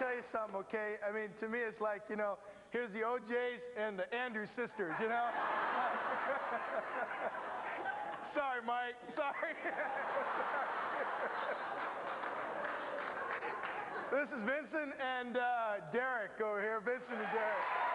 tell you something, okay? I mean, to me, it's like, you know, here's the OJs and the Andrews sisters, you know? Sorry, Mike. Sorry. this is Vincent and uh, Derek over here. Vincent and Derek.